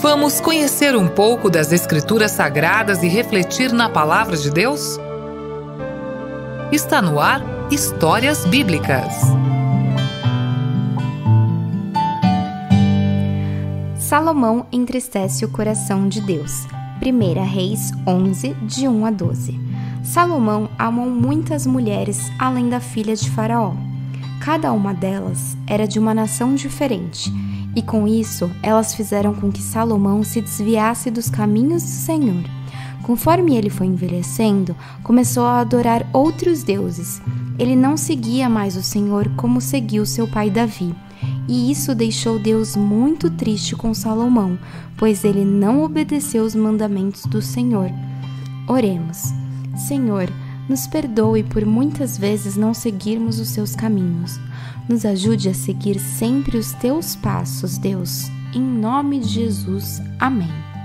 Vamos conhecer um pouco das Escrituras Sagradas e refletir na Palavra de Deus? Está no ar Histórias Bíblicas. Salomão entristece o coração de Deus. 1 Reis 11, de 1 a 12. Salomão amou muitas mulheres além da filha de Faraó. Cada uma delas era de uma nação diferente e com isso, elas fizeram com que Salomão se desviasse dos caminhos do Senhor. Conforme ele foi envelhecendo, começou a adorar outros deuses. Ele não seguia mais o Senhor como seguiu seu pai Davi. E isso deixou Deus muito triste com Salomão, pois ele não obedeceu os mandamentos do Senhor. Oremos. Senhor, nos perdoe por muitas vezes não seguirmos os seus caminhos. Nos ajude a seguir sempre os teus passos, Deus. Em nome de Jesus. Amém.